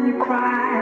when you cry.